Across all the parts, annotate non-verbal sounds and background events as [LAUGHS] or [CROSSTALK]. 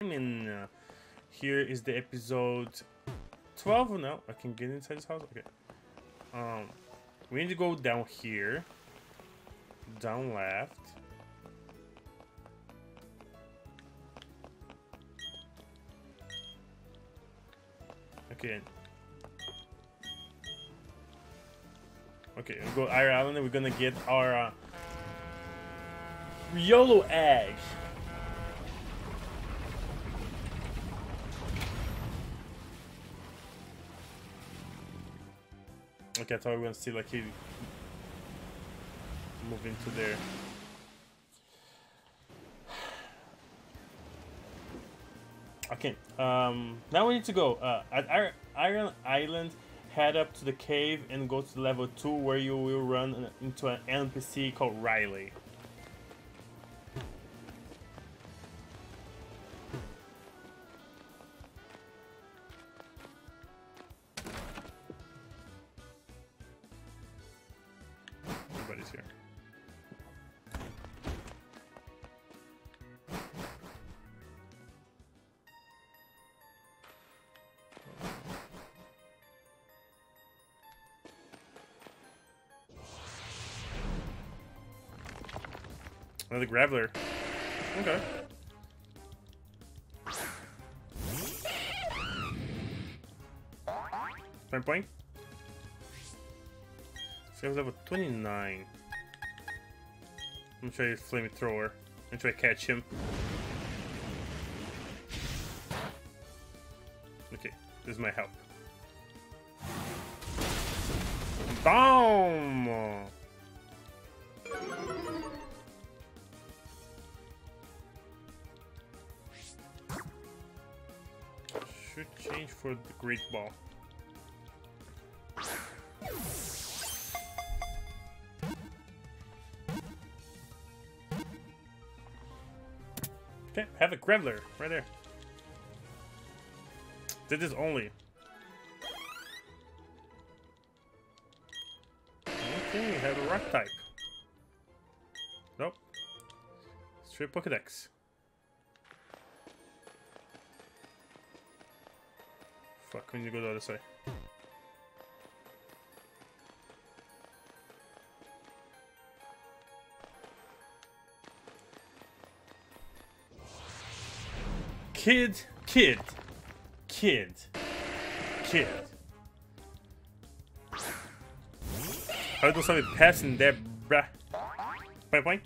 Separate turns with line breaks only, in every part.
and uh, here is the episode 12 now i can get inside this house? Okay. Um we need to go down here down left. Okay. Okay we go Iron Island we're gonna get our uh, Riolu egg Okay, I thought we were gonna see like he move into there. Okay, um, now we need to go. Uh, at Iron Island, head up to the cave and go to level 2 where you will run into an NPC called Riley. Another Graveler. Okay. Point point. So level 29. I'm gonna try flamethrower and try to catch him. Okay, this is my help. Boom! For the Great Ball. Okay, have a Graveler right there. Did this only. Okay, have a rock type. Nope. Straight Pokedex. Fuck, we need to go the other side. Kid, kid, kid, kid. How do something passing there, bruh? Point, point.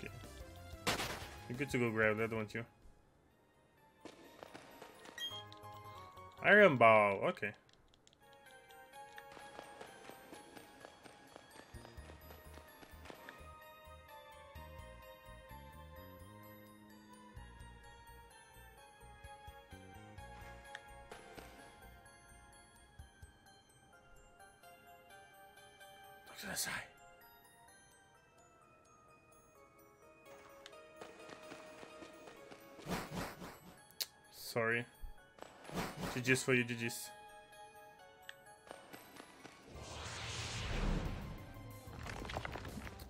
Okay. You're good to go grab that one too. Iron Ball, okay. GG's for you, GG's.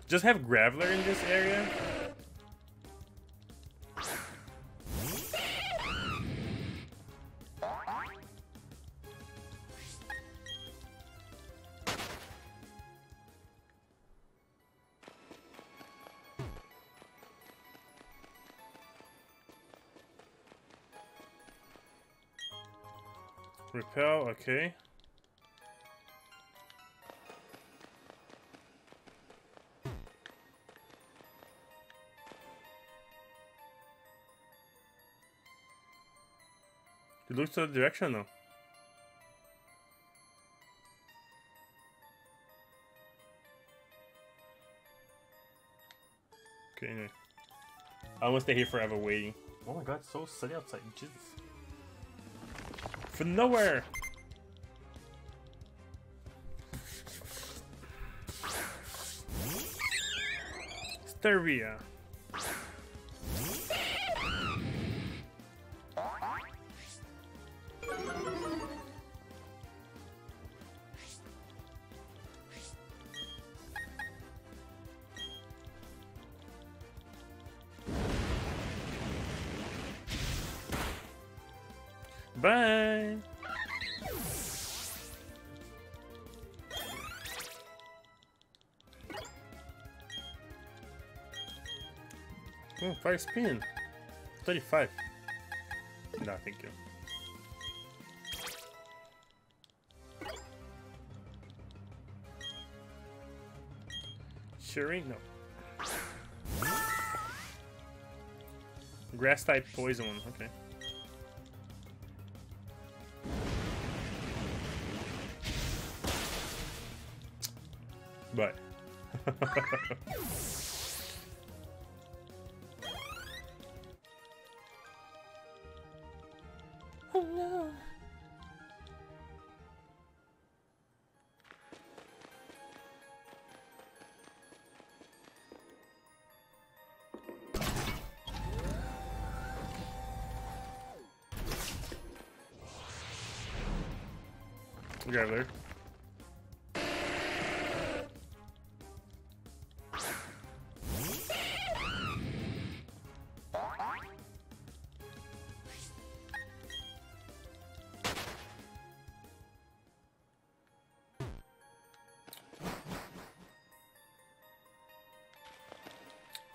Just have Graveler in this area? Okay. It looks to the direction now. Okay, anyway. I won't stay here forever waiting. Oh my god, it's so sunny outside. Jesus. From nowhere! Styria. Fire spin. 35. No, thank you. Shuri? No. Grass type poison one, okay. But. [LAUGHS] Grab there.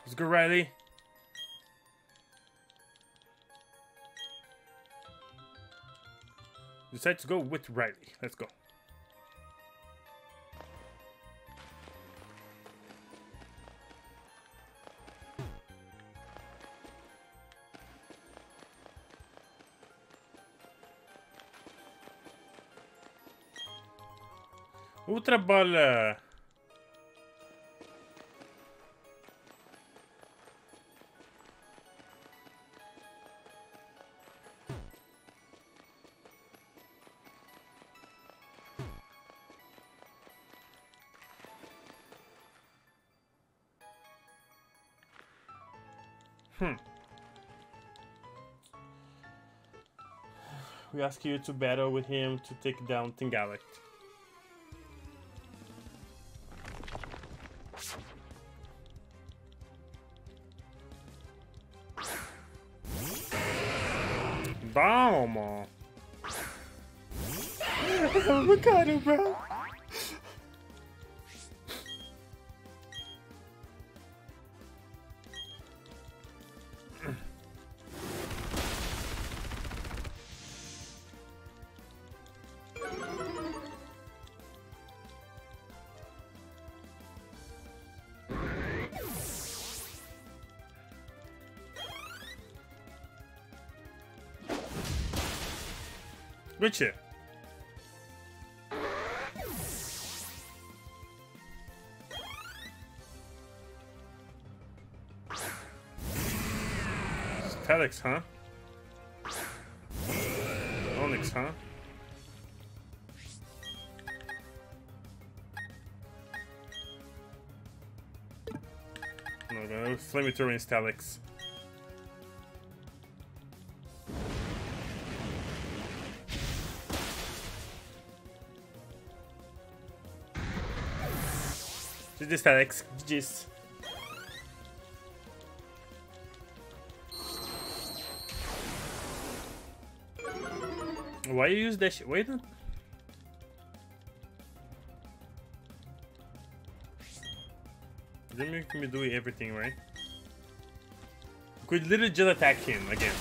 Let's. Decide to go with Riley. Let's go. Outra bola. Ask you to battle with him to take down Tingalek. Vamos! [LAUGHS] Avocado, bro! Shit. Statics, huh? Onix, huh? No, no, flamethrower and Steelix. Just Alex, GG's. Why you use shit? Wait. Didn't make me do everything, right? Could literally just attack him again.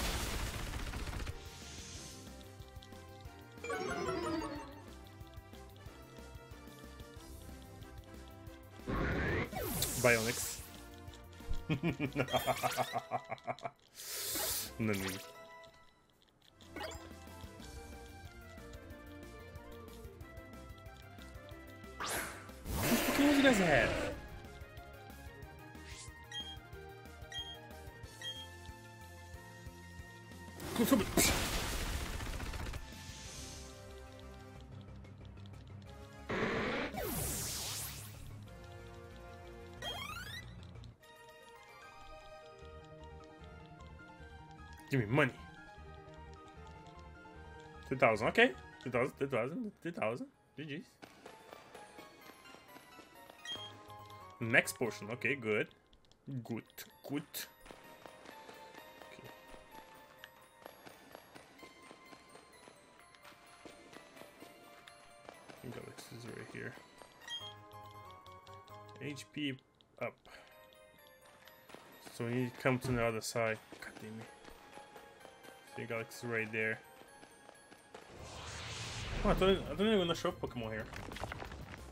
Bionics. Nani. Which Pokemon do you guys have? Go, Give me money. 2,000, okay. 2,000, 2,000, 2,000. GG's. Next portion, okay, good. Good, good. Okay. I is right here. HP up. So we need to come to the other side. God damn it. See Galaxy right there. Oh, I thought I were gonna show Pokemon here.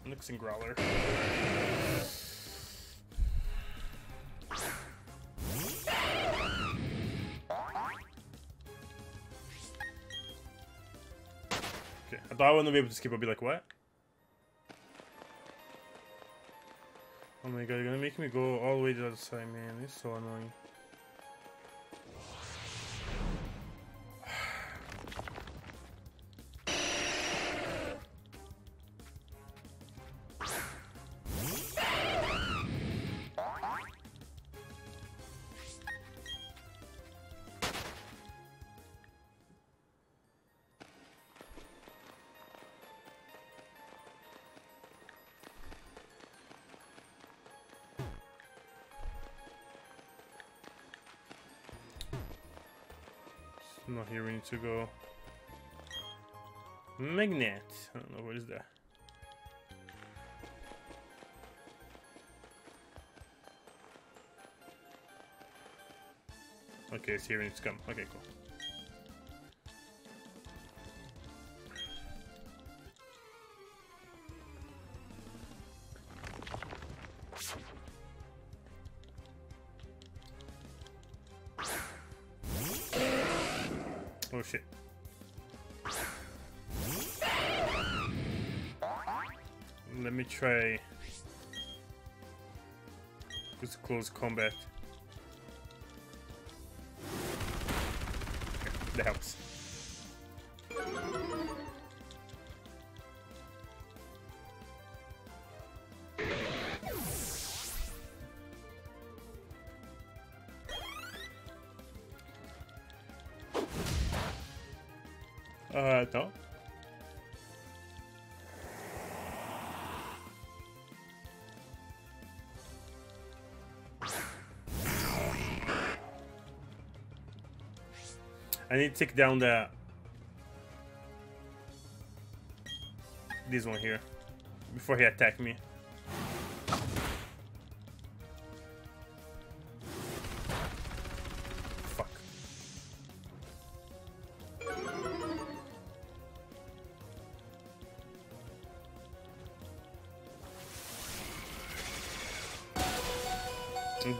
Nixon Growler. Okay, I thought I wouldn't be able to skip. I'd be like, what? Oh my god, you're gonna make me go all the way to the other side, man. It's so annoying. Not here, we need to go. Magnet. I don't know what is that. Okay, it's here and it's come. Okay, cool. Try with close combat. I need to take down the this one here before he attack me. Fuck.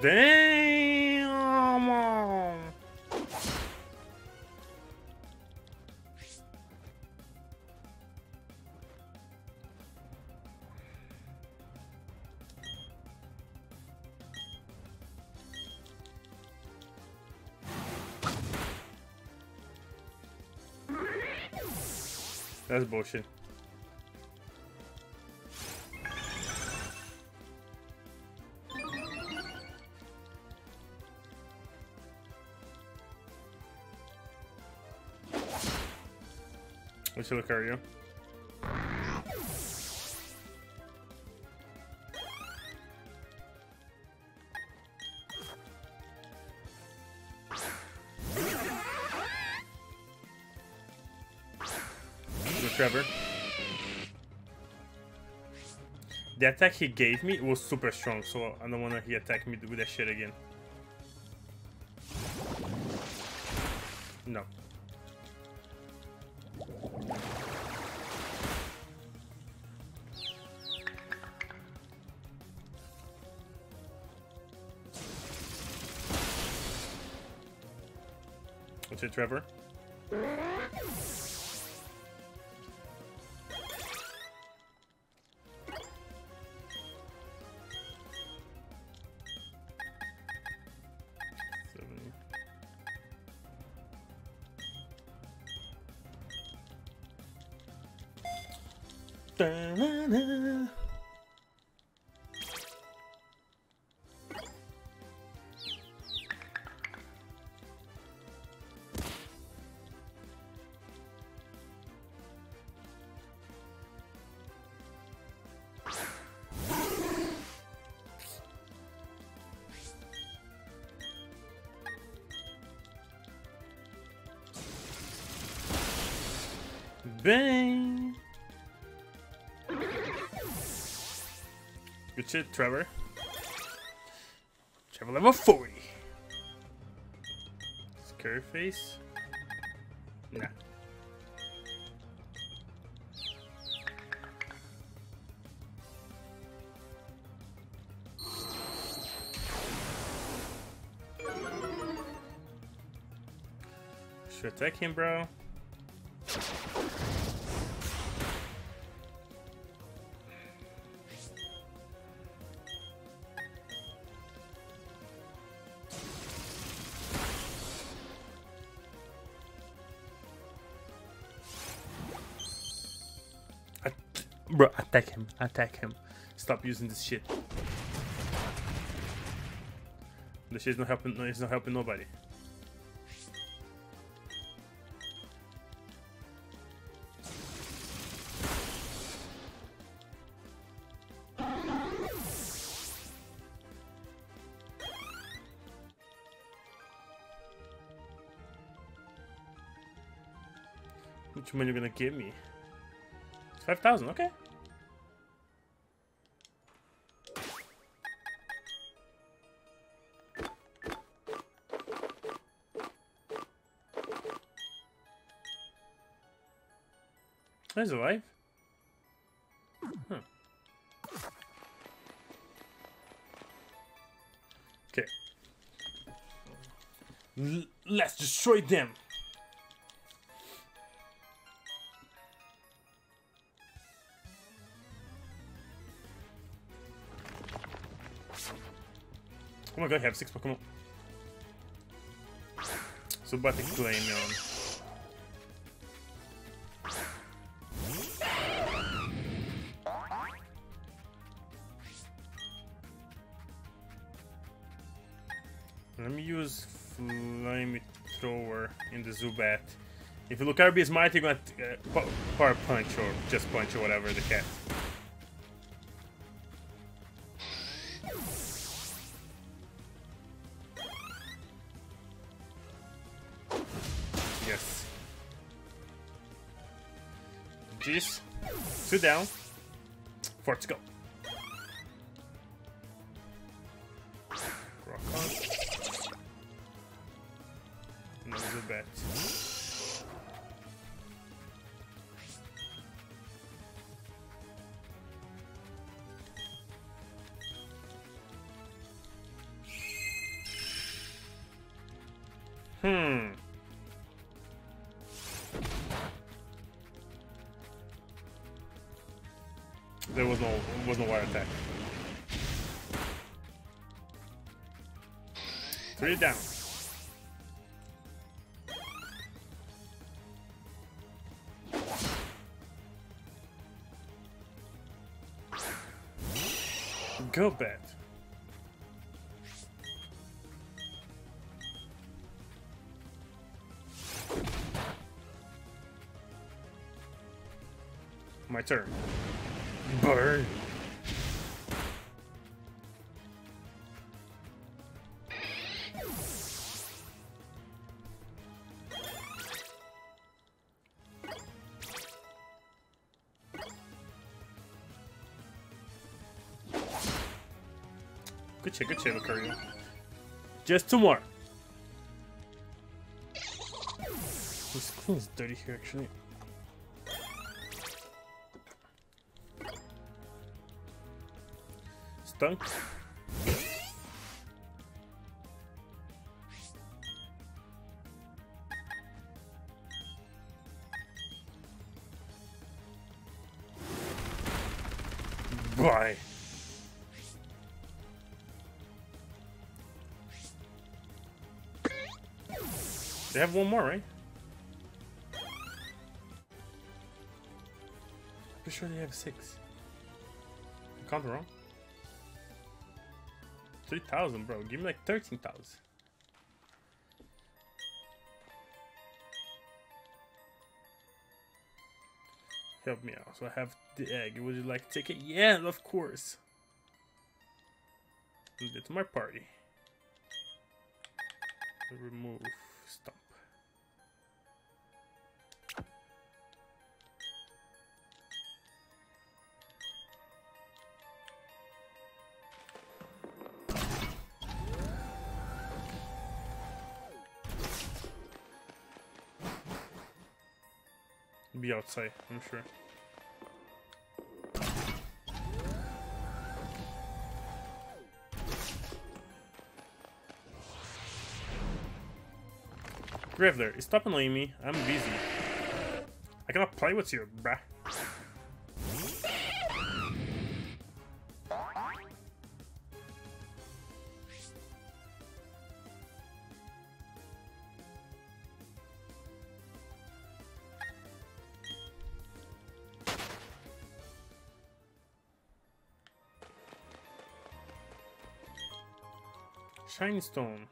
Damn! That's bullshit. Let's look at you. Trevor. The attack he gave me was super strong, so I don't wanna he attack me with that shit again. No. What's it, Trevor? Bang! Good shit, Trevor. Trevor level 40. Scary face? Nah. Should attack him, bro. Attack him. Attack him. Stop using this shit. This shit's not helping. No, it's not helping nobody. How much money you gonna give me? 5,000, okay. He's alive. Huh. Okay. L let's destroy them. Oh my god, I have six Pokemon. So, Subatic Glameow. Zubat. If you look RB is mighty, you're gonna uh, power punch or just punch or whatever the cat. Go bet. My turn. Burn. Lucario. Just two more. This is dirty here, actually. Stunk. Have one more, right? Pretty sure they have six. I counted wrong. 3,000, bro. Give me like 13,000. Help me out. So I have the egg. Would you like to take it? Yeah, of course. It's my party. Remove. Be outside, I'm sure. Graveler, stop annoying me. I'm busy. I cannot play with you, bruh. Shiny stone.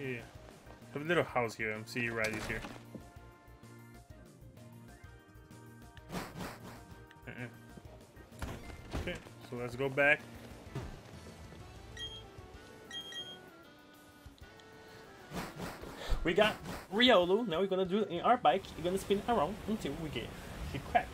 Yeah. Have a little house here. I'm seeing right here. Uh-uh. Okay, so let's go back. We got Riolu. Now we're gonna do it in our bike. You're gonna spin around until we get hit crack.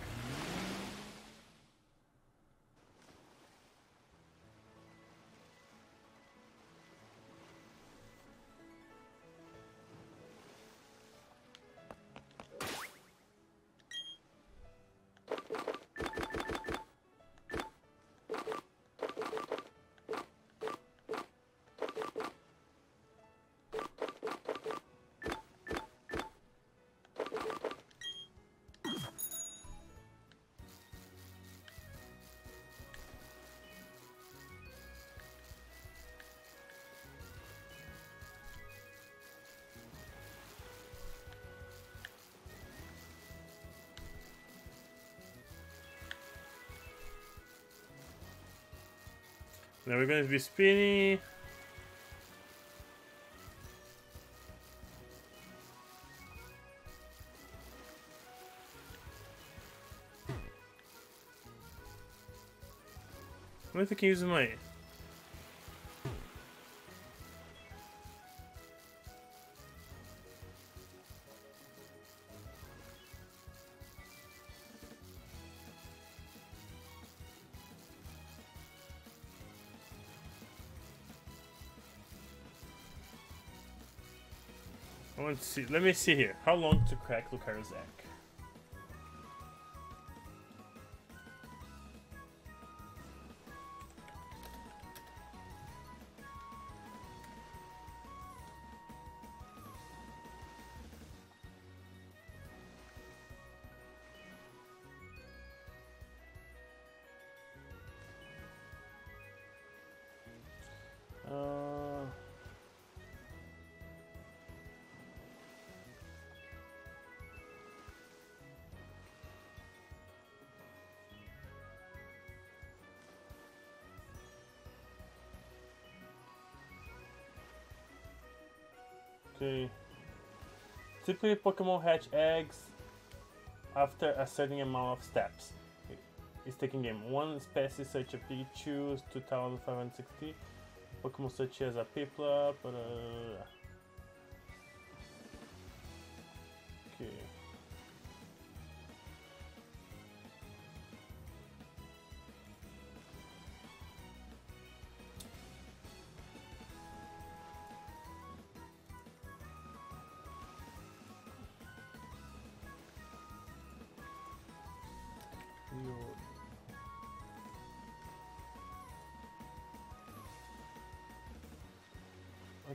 Now we're going to be spinning. What if I can use my want to see. Let me see here. How long to crack Lucario's egg? Okay. Typically, Pokemon hatch eggs after a certain amount of steps. It's taking game. One species such as Pikachu, 2560. Pokemon such as a Piplup. Uh, okay.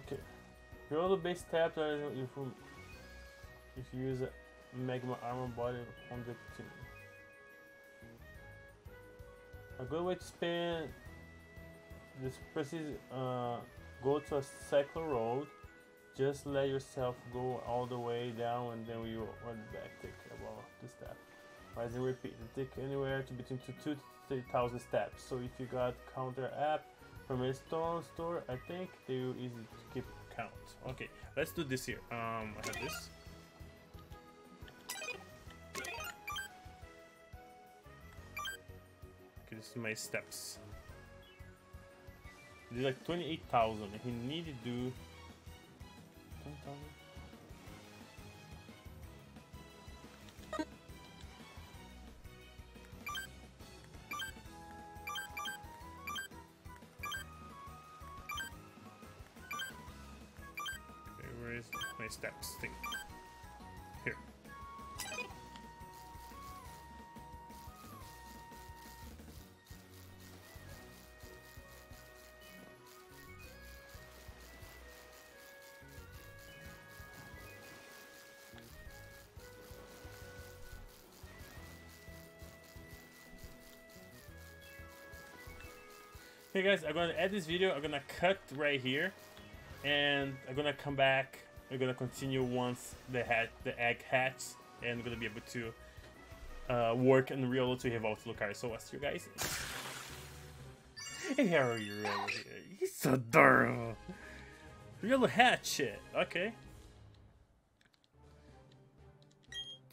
Okay. Roll the base to if you if you use a magma armor body on the team. A good way to spin this process uh go to a cycle road. Just let yourself go all the way down and then we will run back take about the step. Rise and repeat. Take anywhere to between two to three thousand steps. So if you got counter app from a stone store, I think they will easy to keep count. Okay, let's do this here. Um, I have this. Okay, this is my steps. There's like 28,000. He need to do 10,000. Steps thing. Here. Hey guys, I'm gonna end this video, I'm gonna cut right here, and I'm gonna come back, I'm gonna continue once the hat, the egg hatches, and we're gonna be able to uh, work on Riolu to evolve Lucario. So see you guys. [LAUGHS] Hey, how are you, Riolu? He's so adorable! Hatch it, okay.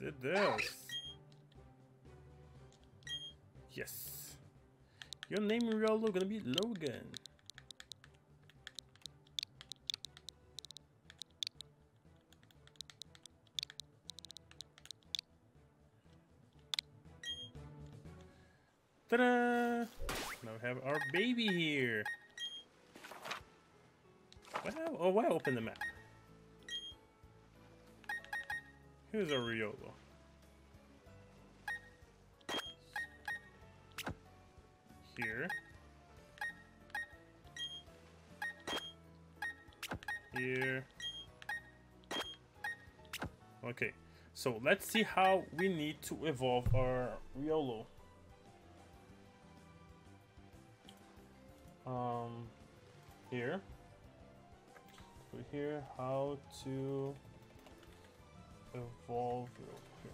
Did this. Yes. Your name Riolu gonna be Logan. Ta-da! Now we have our baby here. Wow. Oh, why open the map? Here's our Riolu. here. Here. Okay, so let's see how we need to evolve our Riolu. Um, here. So here, how to evolve here.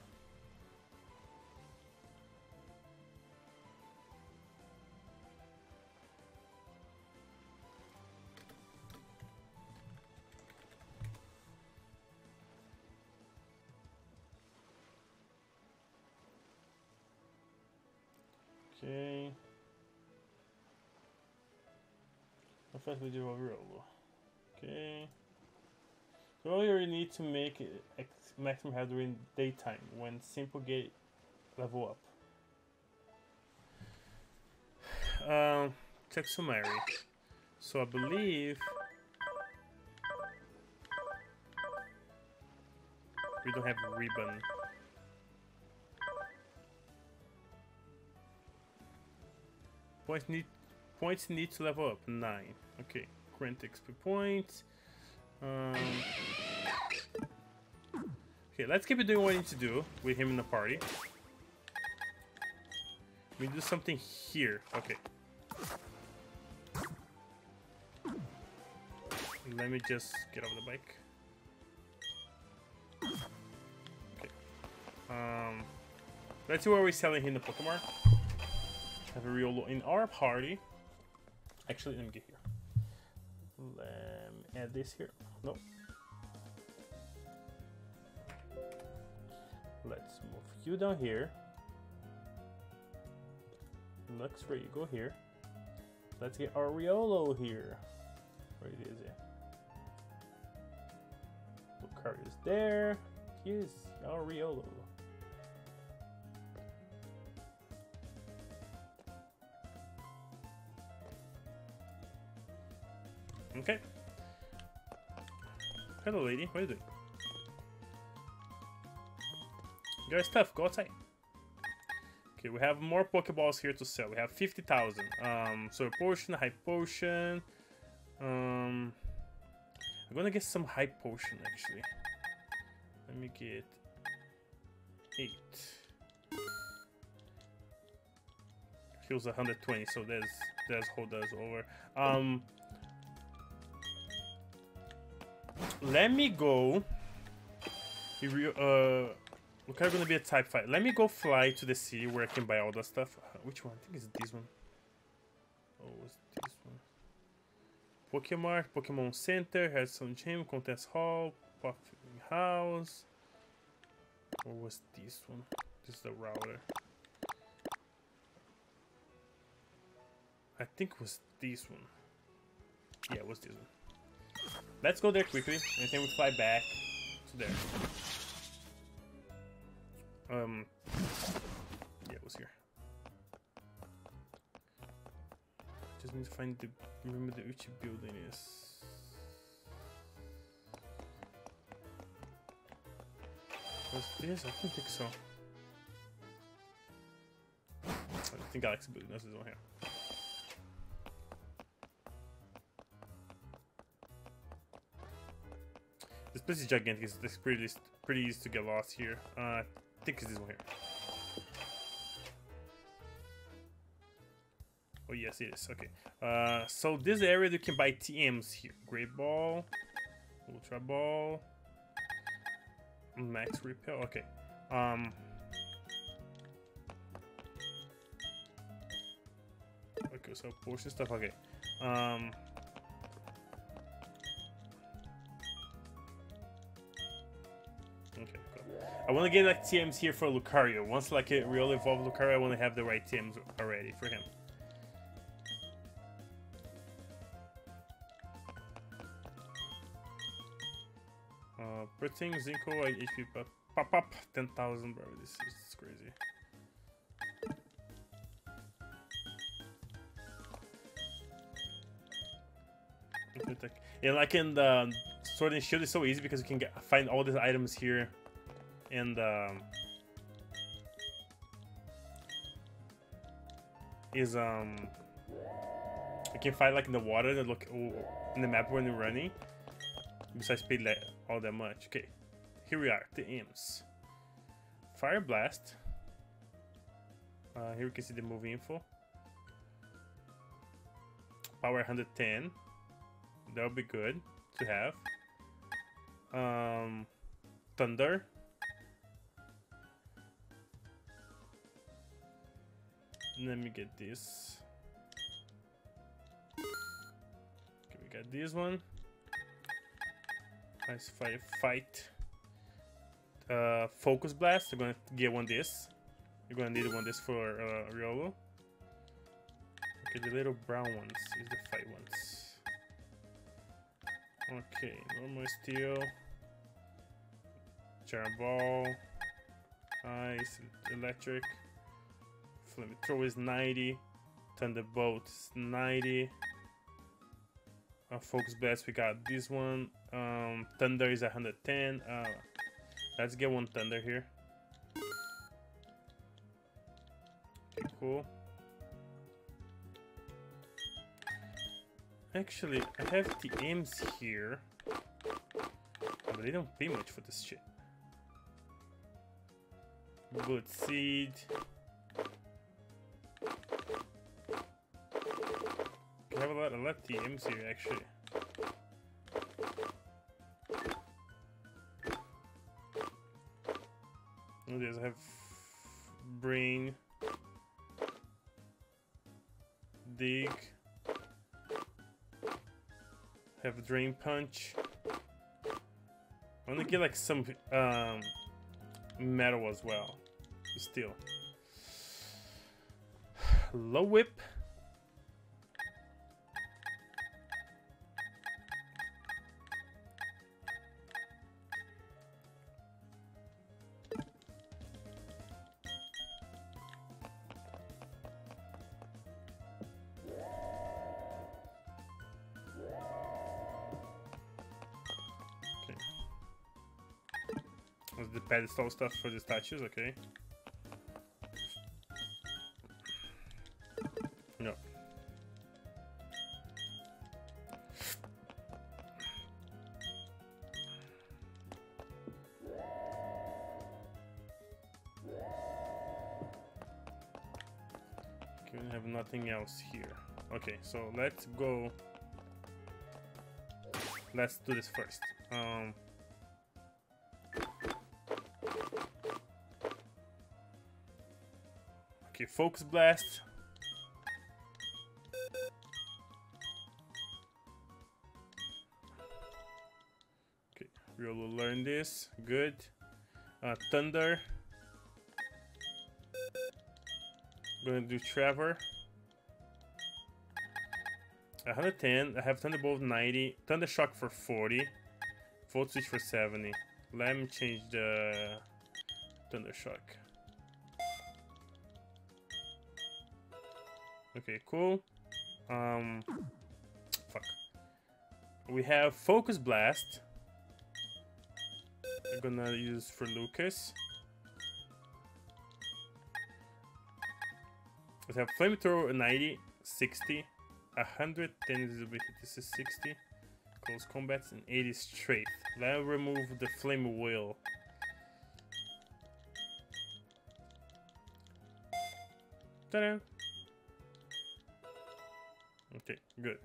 Okay. How fast we do overall? Okay. So we already need to make maximum health during daytime when simple gate level up. [SIGHS] Um, check summary. So I believe we don't have ribbon. Points need points need to level up. Nine. Okay. Grant XP points. Um, okay, let's keep it doing what we need to do with him in the party. We do something here. Okay. Let me just get off the bike. Okay. Um, let's see where we're selling him the Pokemon have a Riolu in our party. Actually, let me get here. Me add this here. Nope. Let's move you down here. Luxray, you go here. Let's get our Riolu here. Where is it? Lucario is there. Here's our Okay. Hello, lady. What are you doing? Guys tough. Go outside. Okay, we have more Pokeballs here to sell. We have 50,000. Um, so potion, high potion. Um, I'm gonna get some high potion actually. Let me get eight. Feels 120, so there's there's hold us over. Um, let me go. Uh, look, I'm gonna be a type fight. Let me go fly to the city where I can buy all that stuff. Uh, which one? I think it's this one. Oh, it's this one. Pokemon, Pokemon Center, Headstone Gym, Contest Hall, Poffin House. Or was this one? This is the router. I think it was this one. Yeah, it was this one. Let's go there quickly, and then we fly back to there. Um, yeah, it was here. Just need to find the, remember the which building is. Was this? I don't think so. I think Galaxy Blue knows this one here. This place is gigantic. It's, it's pretty, pretty easy to get lost here. Uh, I think it's this one here. Oh yes, it is. Okay. Uh, so this area you can buy TMs here. Great Ball, Ultra Ball, Max Repel. Okay. Um. Okay, so potion stuff. Okay. Um. I want to get like TMs here for Lucario. Once like a real evolved Lucario, I want to have the right TMs already for him. Uh, zinko Zinco, HP pop, pop up 10,000, bro. This is crazy. Yeah, like in the Sword and Shield is so easy because you can get, find all these items here and um, is um you can fight like in the water that look in the map when you're running. Besides pay like all that much. Okay here we are the imps. Fire blast. Uh, here we can see the movie info. Power 110 that would be good to have. Um thunder let me get this okay we got this one. Nice fight fight. Uh focus blast. We're gonna get one this you're gonna need one this for uh Riolu okay the little brown ones is the fight ones. Okay normal steel. Charm ball. Ice electric Flamethrower is 90. Thunderbolt is 90. Uh, Focus Blast, we got this one. Um, Thunder is 110. Uh, let's get one Thunder here. Cool. Actually, I have the aims here. But they don't pay much for this shit. Good seed. We have a lot of left TMs here, actually. Oh, there's I have brain, dig, have drain punch. I want to get like some um, metal as well, steel. Low whip. Okay. the pedestal stuff for the statues, okay. Nothing else here. Okay, so let's go. Let's do this first. Um, Okay, Focus Blast. Okay, we will learn this. Good. Uh, Thunder. Gonna do Trevor. 110. I have Thunderbolt 90. Thunder Shock for 40. Volt Switch for 70. Let me change the Thunder Shock. Okay, cool. Um, fuck. We have Focus Blast. I'm gonna use for Lucas. We have flamethrower 90, 60, 100, then this is 60. Close combats and 80 straight. Now remove the flame wheel. Ta-da! Okay, good.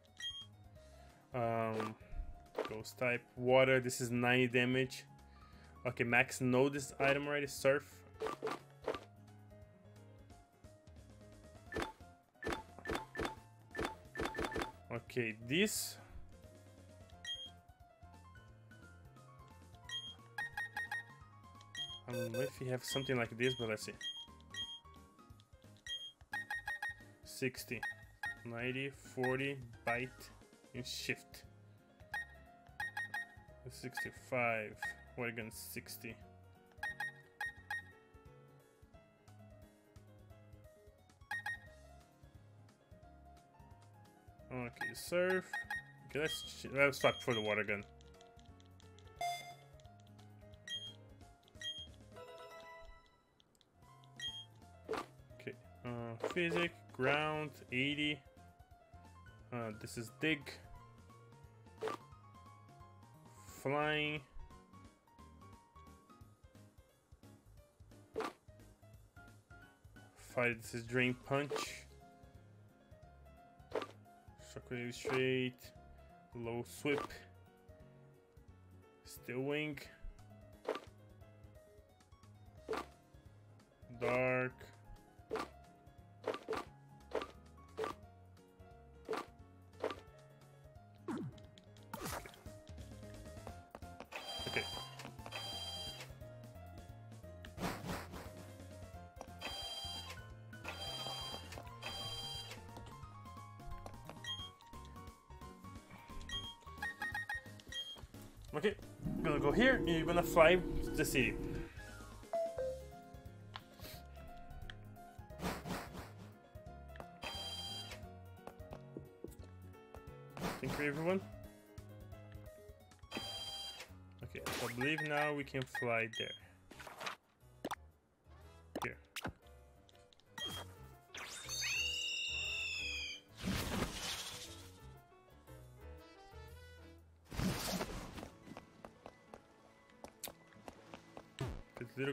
Um, ghost type, water, this is 90 damage. Okay, max know this item already, surf. Okay, this I don't know if you have something like this, but let's see. 60, 90, 40, bite, and shift. 65, what against 60? Okay, surf. Okay, let's, let's start for the water gun. Okay, uh, physic, ground, 80. Uh, this is dig. Flying. Fight, this is drain punch. Shockwave straight. Low sweep. Steel wing. Dark. You're gonna fly to the city. Thank you everyone. Okay, so I believe now we can fly there.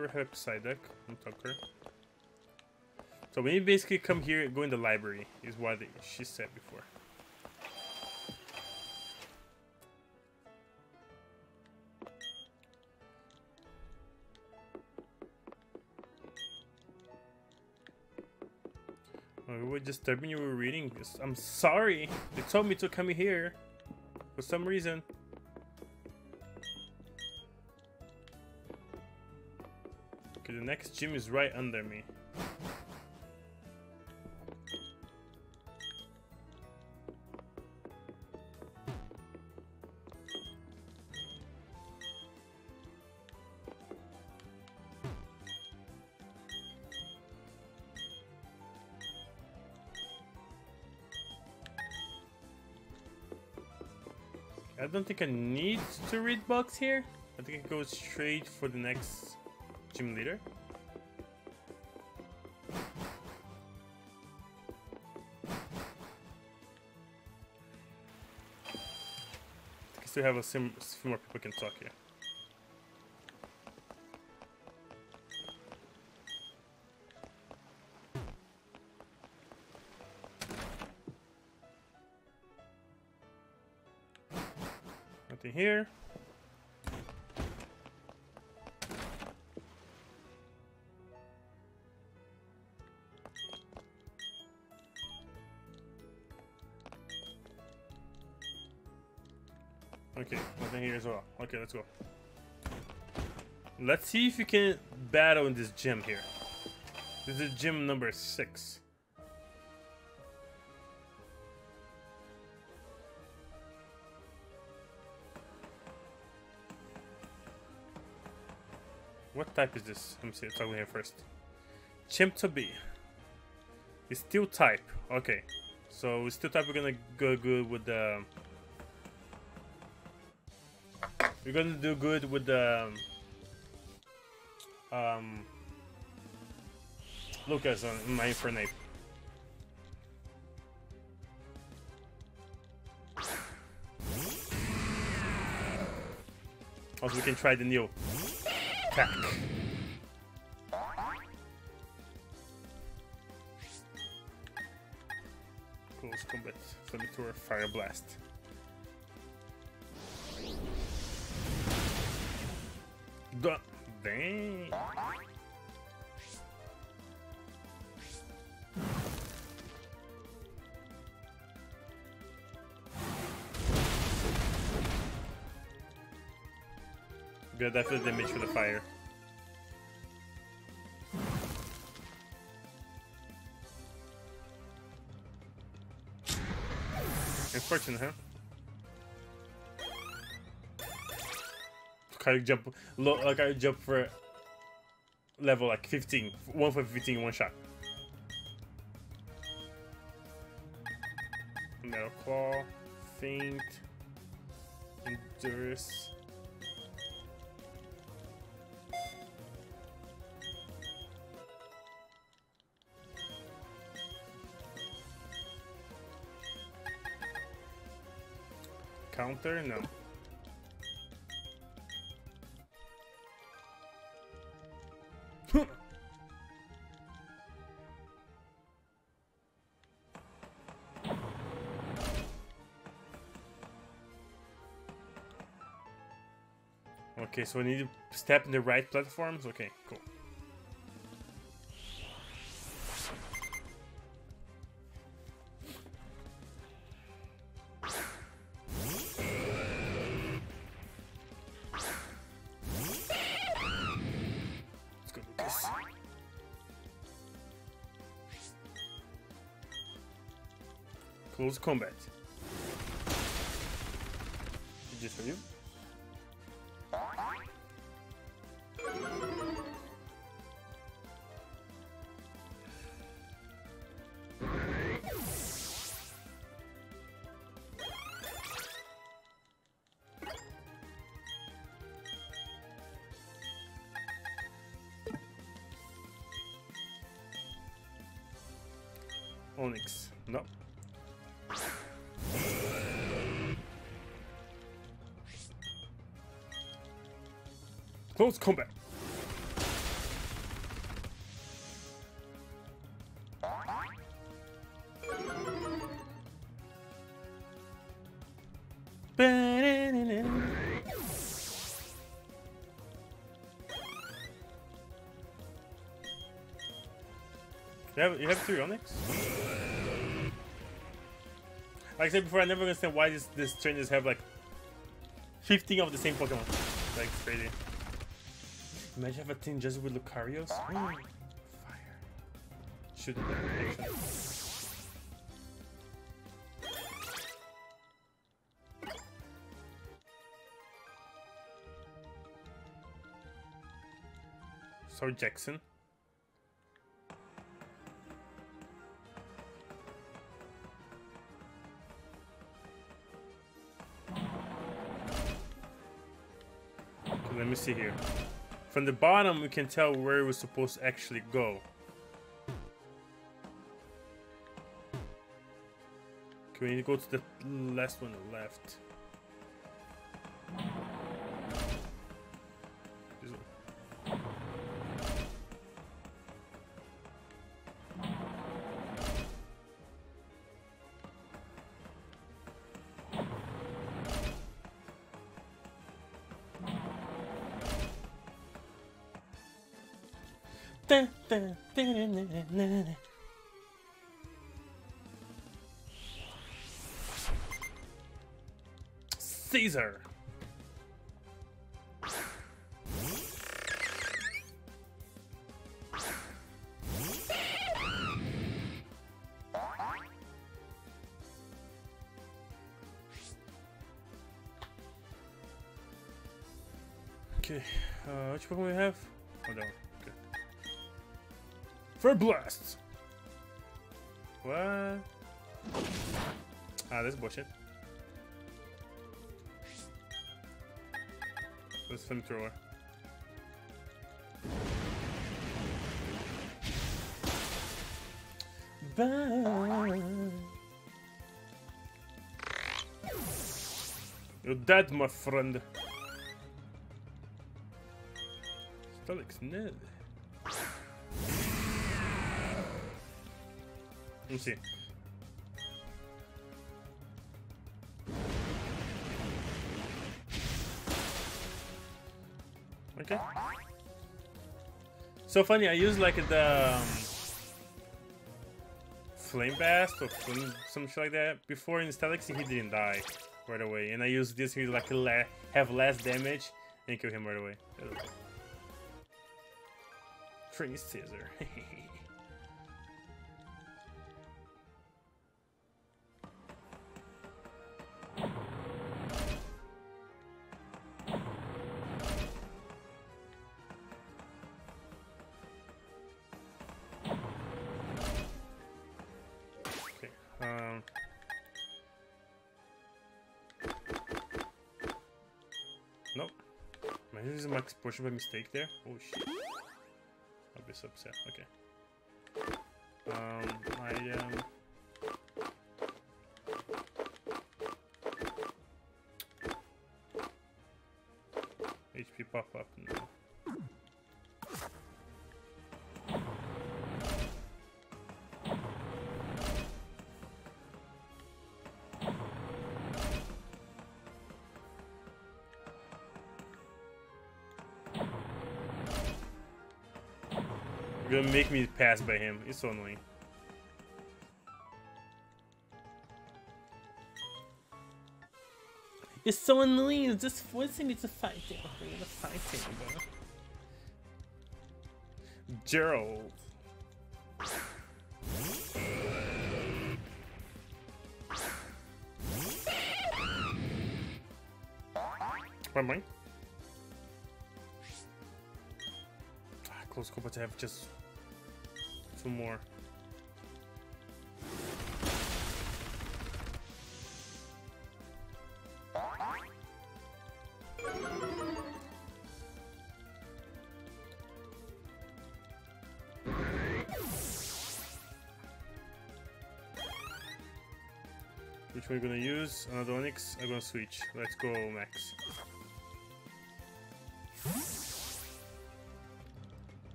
Did little girl have Psyduck and Tucker? So you basically come here, go in the library, is what she said before. Oh, we were disturbing you were reading. I'm sorry. They told me to come here. For some reason. Next gym is right under me. I don't think I need to read box here. I think I go straight for the next gym leader. Still have a, sim a few more people can talk here. Nothing here. As well. Okay, let's go. Let's see if you can battle in this gym here. This is gym number six. What type is this? Let me see. Let's over here first. Chimp to be. It's steel type. Okay. So steel type we're gonna go good with the we're gonna do good with the um, Lucas on my Infernape. Also, we can try the new. Close combat, flamethrower, fire blast. Duh. Dang. Good, that's the damage for the fire. Unfortunate, huh? You jump? Look, like I jump for level like 15, one for 15 in one shot. Metal claw, faint, endurance. Counter? No. Okay, so we need to step in the right platforms? Okay, cool. Close combat. For you. Close combat. You have, you have three Onix? Like I said before, I never understand why this this trainers have like 15 of the same Pokemon. Like crazy. Imagine have a team just with Lucarios. Mm. Fire. Shoot actually. Sorry, Jackson. Let me see here. From the bottom, we can tell where we're supposed to actually go. Okay, we go to the last one left. Caesar. Okay, uh, which Pokemon we have? Oh, no. Okay. For blasts. What? Ah, this is bullshit. with flamethrower. You're dead, my friend. Stomach's Ned. Let's see. Okay. So funny, I use like the um, flame blast or flame, some shit like that. Before in Steelix, he didn't die right away, and I use this to like le have less damage and kill him right away. Train Scissor. [LAUGHS] Is my exposure by mistake there. Oh shit. I'll be so upset. Okay. Um, I um. HP pop up. No. You're gonna make me pass by him. It's so annoying. It's so annoying. It's just forcing me to fight him. I'm gonna fight him, bro. Gerald. One more. Ah, close combat I have just two more. Which one are gonna use? Another Onix? I'm gonna switch. Let's go, Max.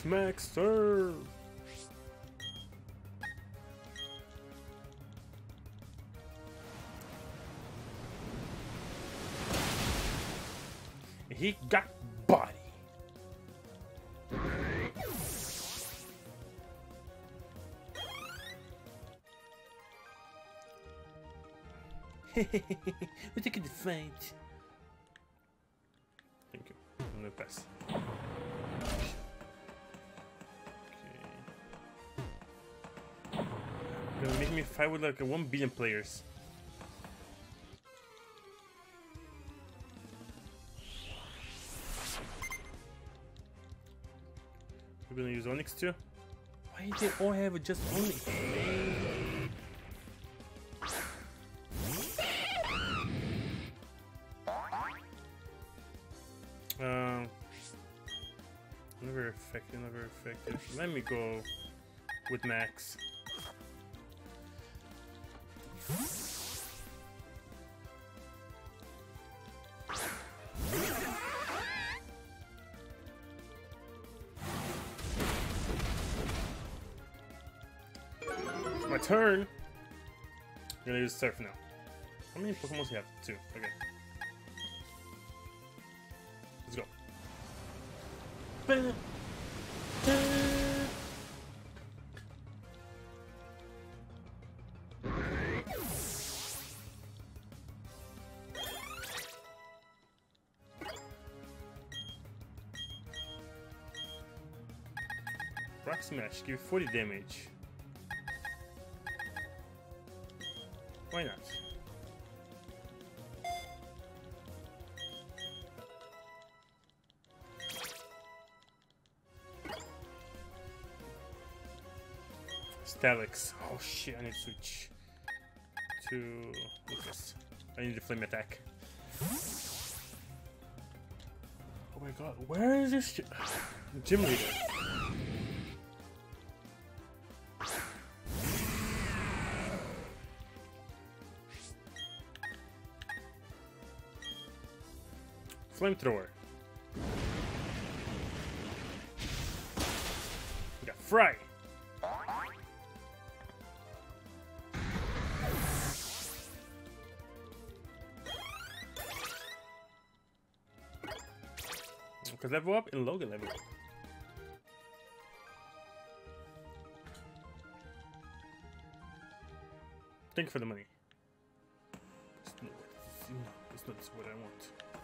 Surf, Max, surf! He got body. We're taking the fight. Thank you. Gonna pass. Gonna make me fight with like a 1 billion players. We're gonna use Onix too. Why do they all have just Onix? Um, not very effective, not very effective. Let me go with Max. My turn. I'm gonna use Surf now. How many Pokemon do you have? Two. Okay. Let's go. Rock Smash, give 40 damage. Why not? Steelix. Oh shit, I need to switch to Lucas. I need the flame attack. Oh my god, where is this gy- gym leader? Flamethrower. We got Fry. Because level up and Logan level. Thank you for the money. It's not, no, it's not what I want.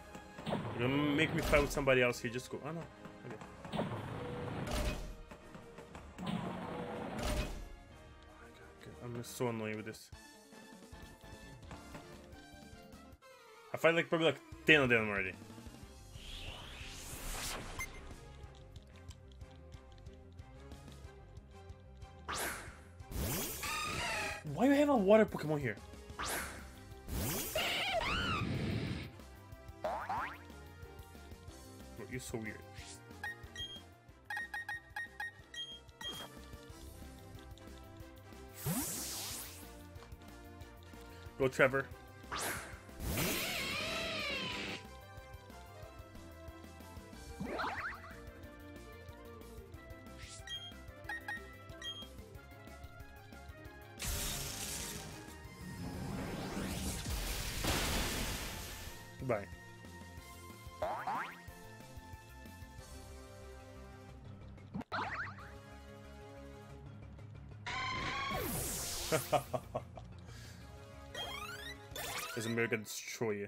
Gonna make me fight with somebody else here. Just go. Oh no. Okay. I'm so annoying with this. I fight like probably like 10 of them already. Why do you have a water Pokemon here? You're so weird. Go, Trevor. Is America destroy you?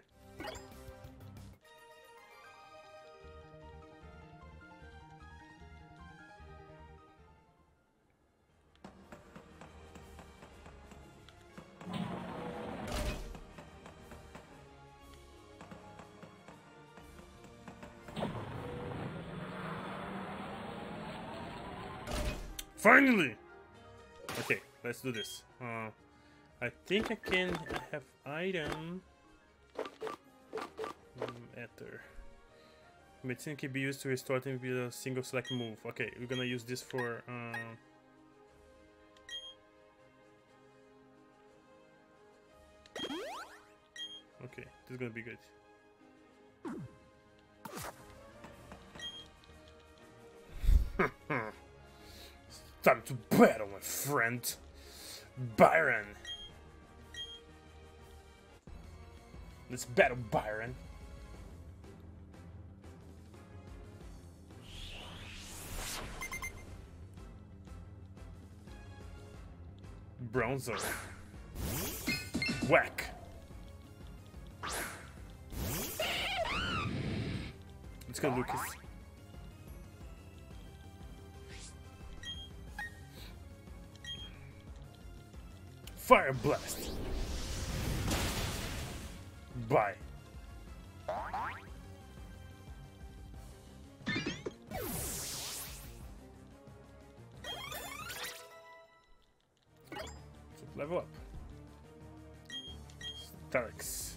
Finally! Okay, let's do this. Uh, I think I can have item. Um, ether. Medicine can be used to restore them with a single select move. Okay, we're gonna use this for. Um, okay, this is gonna be good. [LAUGHS] Time to battle, my friend. Byron. Let's battle Byron. Bronzor. Whack. Let's go, Lucas. Fire Blast. Bye. So level up. Steelix.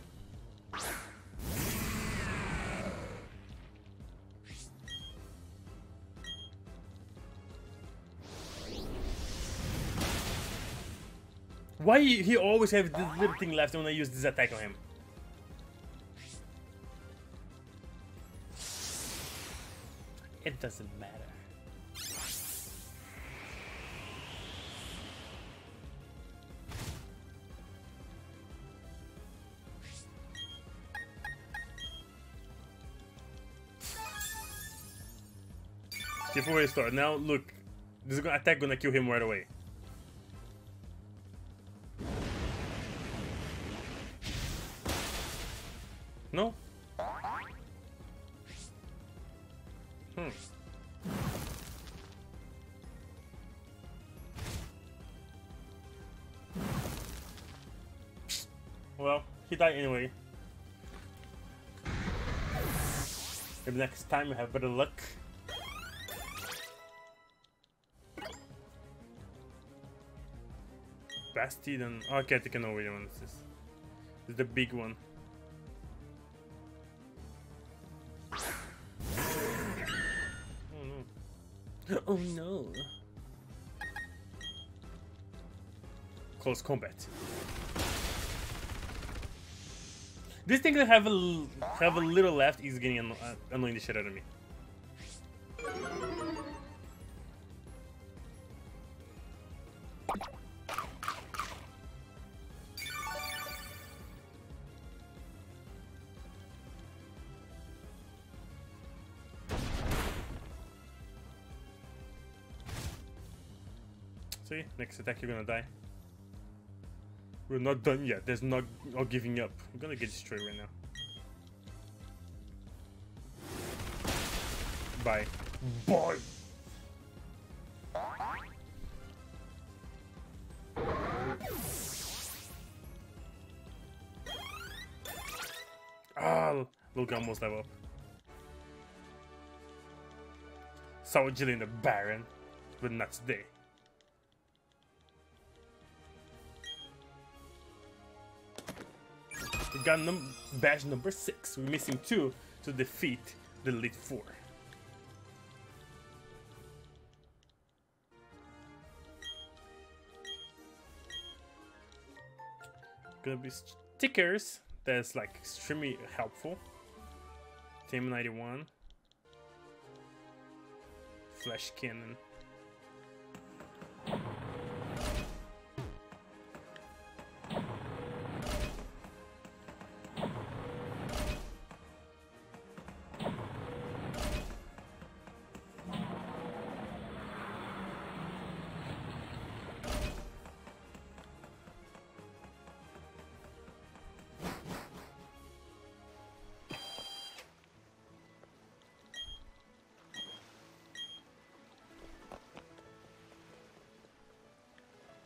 Why he always have this little thing left when I use this attack on him? Doesn't matter. We start, now look, this is gonna attack gonna kill him right away. No? Hmm. Well, he died anyway. Maybe next time we have better luck. Bastard and... Okay, I think I know which one this is. This is the big one. Oh no. Close combat. This thing that have a have a little left is getting anno uh, annoying the shit out of me. Next attack you're gonna die. We're not done yet. There's not not giving up. I'm gonna get destroyed right now. Bye. Bye. Ah, look, almost level up. Saw Jillian the Baron, but not today. Got num badge number six. We're missing two to defeat the Elite Four. Gonna be stickers. That's like extremely helpful. Team 91. Flash Cannon.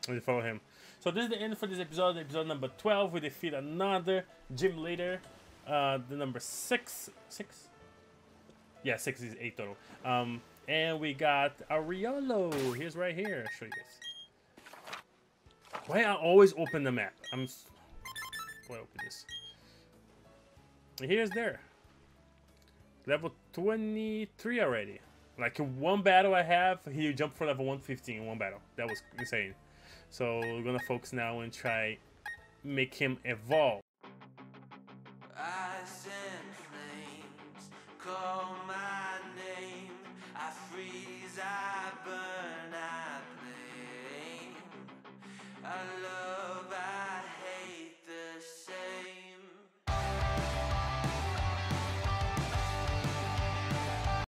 We follow him. So this is the end for this episode, episode number 12. We defeat another gym leader. Uh, the number six, six? Yeah, six is eight total. Um, and we got Ariolo. Here's right here. I'll show you guys. Why I always open the map? I'm. Why open this? Here's there. Level 23 already. Like one battle I have, he jumped for level 115 in one battle. That was insane. So we're gonna focus now and try make him evolve.